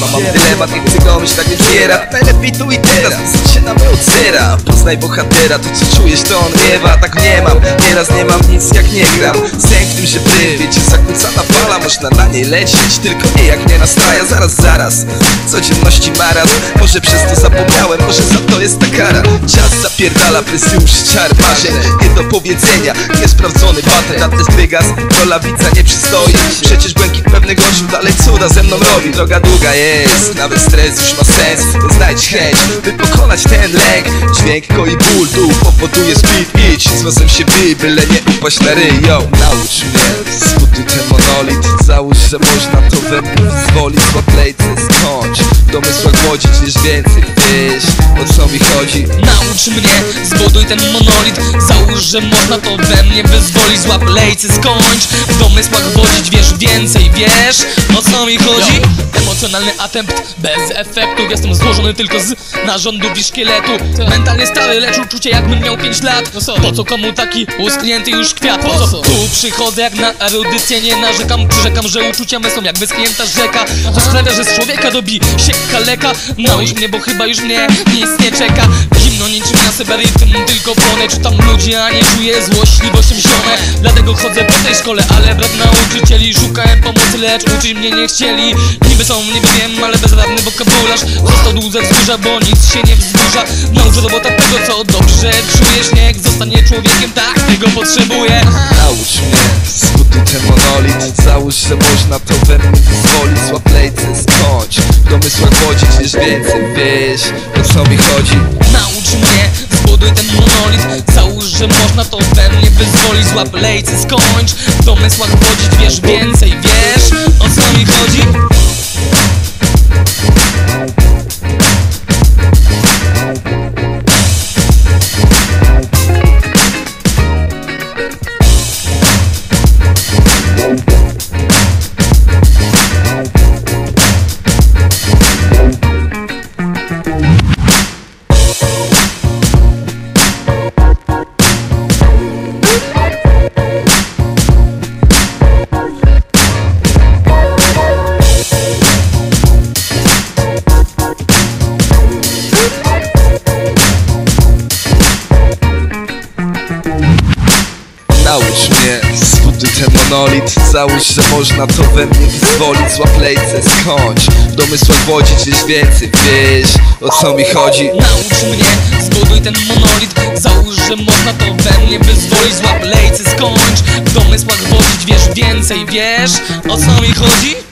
Mam dylemat, nie chcę go tak nie zbiera Najlepiej tu i teraz, zaczynamy od zera Poznaj bohatera, to co czujesz to on miewa Tak nie mam, nieraz nie mam nic jak nie gram. Sęk w tym, że prym, wiecie, zakłócana fala Można na niej lecieć, tylko nie jak mnie nastraja Zaraz, zaraz, codzienności maraz. Może przez to zapomniałem, może za to jest ta kara. Czas zapierdala, presję już czar marzeń Nie do powiedzenia, niesprawdzony patent. Na test wygas, rola widza nie przystoi. Przecież błękit pewnego oczu dalej cuda ze mną robi. Droga długa jest, nawet stres już ma sens. Znajdź chęć, by pokonać ten lęk. Dźwięk koi ból, tu powoduje speed Idź, z losem się bij, byle nie upaść na ryj. Yo, naucz mnie, zbuduj ten monolit. Załóż, że można to we mnie wyzwolić Złap lejce, skończ W domysłach wodzić, wiesz więcej, wiesz O co mi chodzi? Naucz mnie, zbuduj ten monolit. Załóż, że można to we mnie wyzwolić. Złap lejcy, skończ. W domysłach wodzić, wiesz więcej, wiesz? O co mi chodzi? Emocjonalny attempt bez efektów. Jestem złożony tylko z narządów i szkieletu. Mentalnie stały, lecz uczucie jakbym miał 5 lat. Po co komu taki uschnięty już kwiat? Po co? Tu przychodzę jak na erudycję Nie narzekam, przyrzekam, że uczucia me są jak wyschnięta rzeka. To sprawia, że z człowieka dobi się kaleka Naucz mnie, bo chyba już mnie nic nie czeka. Zimno niczym na Syberii, tym tylko płonę Czytam ludzi, a nie czuję złośliwością ziomę Dlatego chodzę po tej szkole, ale brak nauczycieli. Szukałem pomocy, lecz uczyć mnie nie chcieli. Niby są, niby wiem, ale bezradny wokabularz. Został dłużej wzgórza, bo nic się nie wzburza Nauczę robota tego, co dobrze czujesz Niech zostanie człowiekiem, tak, tego potrzebuję. Naucz mnie, zbuduj ten monolit Załóż, że można to we mnie wyzwolić Złap lejce, skończ W domysłach wodzić, wiesz więcej, wiesz O co mi chodzi. Naucz mnie, zbuduj ten monolit Załóż, że można to we mnie wyzwolić. Złap lejcy, skończ W domysłach wodzić, wiesz więcej, wiesz O co mi chodzi? Naucz mnie, zbuduj ten monolit Załóż, że można to we mnie wyzwolić. Złap lejce, skończ. W domysłach wodzić, wiesz więcej, wiesz O co mi chodzi. Naucz mnie, zbuduj ten monolit. Załóż, że można to we mnie wyzwolić. Złap lejcy, skończ. W domysłach wodzić, wiesz więcej, wiesz O co mi chodzi?